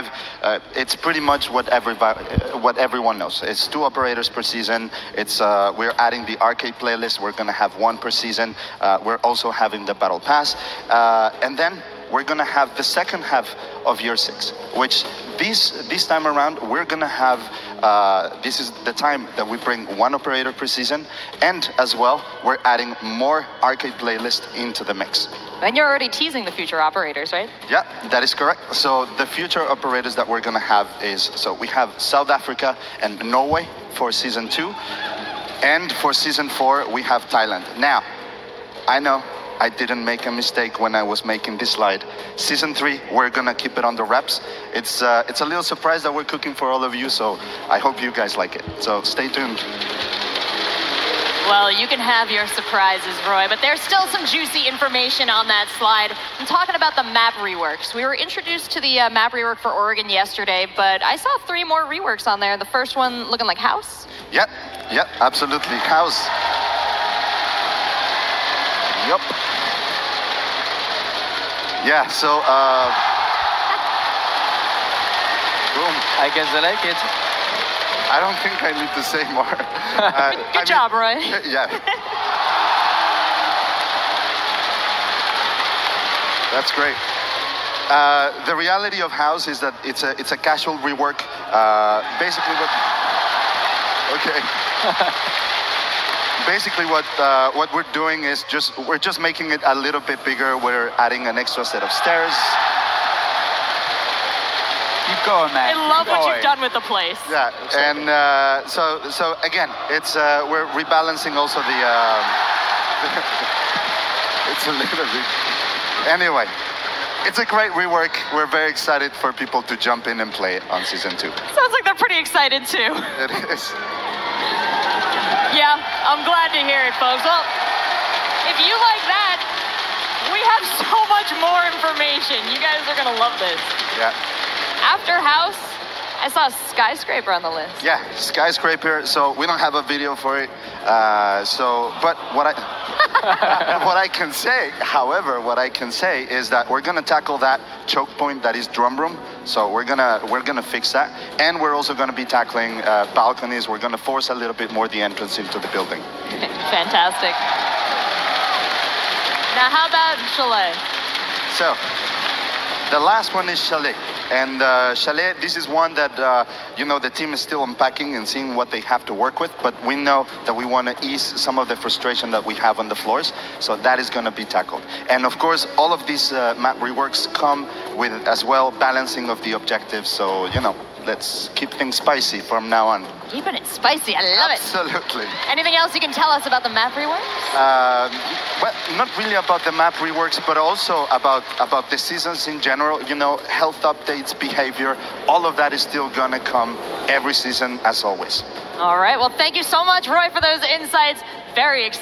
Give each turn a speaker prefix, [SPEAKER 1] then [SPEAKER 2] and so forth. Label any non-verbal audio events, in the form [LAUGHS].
[SPEAKER 1] Uh, it's pretty much what everybody, uh, what everyone knows. It's two operators per season. It's uh, we're adding the arcade playlist. We're gonna have one per season. Uh, we're also having the battle pass, uh, and then we're gonna have the second half of year six, which this this time around we're gonna have. Uh, this is the time that we bring one operator per season, and as well we're adding more arcade playlist into the mix.
[SPEAKER 2] And you're already teasing the future operators, right?
[SPEAKER 1] Yeah, that is correct. So the future operators that we're gonna have is so we have South Africa and Norway for season two, and for season four we have Thailand. Now, I know I didn't make a mistake when I was making this slide. Season three, we're gonna keep it on the wraps. It's uh, it's a little surprise that we're cooking for all of you, so I hope you guys like it. So stay tuned.
[SPEAKER 2] Well, you can have your surprises, Roy, but there's still some juicy information on that slide. I'm talking about the map reworks. We were introduced to the uh, map rework for Oregon yesterday, but I saw three more reworks on there. The first one looking like House.
[SPEAKER 1] Yep, yep, absolutely. House. Yep. Yeah, so, uh, boom.
[SPEAKER 3] I guess I like it.
[SPEAKER 1] I don't think I need to say more. [LAUGHS] Uh,
[SPEAKER 2] Good
[SPEAKER 1] I mean-
[SPEAKER 2] job, Roy. [LAUGHS]
[SPEAKER 1] Yeah. That's great. Uh, the reality of House is that it's a it's a casual rework. Uh, basically, what? [LAUGHS] Okay. Basically, what uh, what we're doing is just we're just making it a little bit bigger. We're adding an extra set of stairs.
[SPEAKER 3] Keep going, man.
[SPEAKER 2] I love
[SPEAKER 3] Keep
[SPEAKER 2] what
[SPEAKER 3] going.
[SPEAKER 2] you've done with the place.
[SPEAKER 1] Yeah, and uh, so so again, it's uh, we're rebalancing also the. Um, [LAUGHS] it's a little bit. Anyway, it's a great rework. We're very excited for people to jump in and play it on season two.
[SPEAKER 2] Sounds like they're pretty excited too.
[SPEAKER 1] It is.
[SPEAKER 2] Yeah, I'm glad to hear it, folks. Well, if you like that, we have so much more information. You guys are gonna love this.
[SPEAKER 1] Yeah.
[SPEAKER 2] After House, I saw a Skyscraper on the list.
[SPEAKER 1] Yeah, skyscraper. So we don't have a video for it. Uh, so, but what I [LAUGHS] what I can say, however, what I can say is that we're gonna tackle that choke point that is drum room. So we're gonna we're gonna fix that, and we're also gonna be tackling uh, balconies. We're gonna force a little bit more the entrance into the building. [LAUGHS]
[SPEAKER 2] Fantastic. Now, how about Chalet?
[SPEAKER 1] So, the last one is Chalet. And uh, Chalet, this is one that, uh, you know, the team is still unpacking and seeing what they have to work with, but we know that we want to ease some of the frustration that we have on the floors, so that is going to be tackled. And of course, all of these uh, map reworks come with, as well, balancing of the objectives, so, you know, let's keep things spicy from now on.
[SPEAKER 2] Keeping it spicy. I love it.
[SPEAKER 1] Absolutely.
[SPEAKER 2] Anything else you can tell us about the map reworks?
[SPEAKER 1] Um, well, not really about the map reworks, but also about about the seasons in general. You know, health updates, behavior, all of that is still gonna come every season, as always.
[SPEAKER 2] All right. Well, thank you so much, Roy, for those insights. Very exciting.